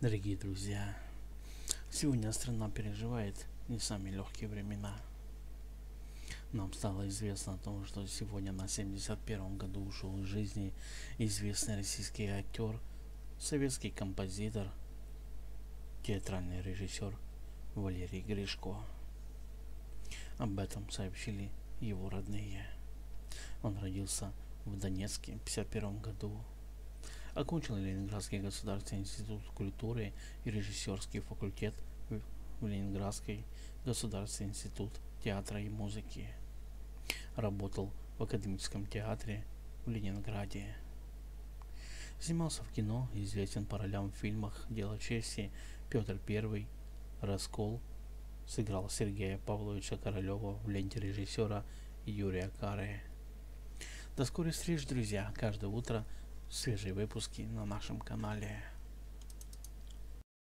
Дорогие друзья, сегодня страна переживает не самые легкие времена. Нам стало известно о том, что сегодня на 71 году ушел из жизни известный российский актер, советский композитор, театральный режиссер Валерий Гришко. Об этом сообщили его родные. Он родился в Донецке в 1951 году Окончил Ленинградский государственный институт культуры и режиссерский факультет в Ленинградский государственный институт театра и музыки. Работал в академическом театре в Ленинграде. Снимался в кино, известен по ролям в фильмах «Дело чести», «Петр I», «Раскол», сыграл Сергея Павловича Королева в ленте режиссера Юрия Кары. До скорой встречи, друзья! Каждое утро свежие выпуски на нашем канале.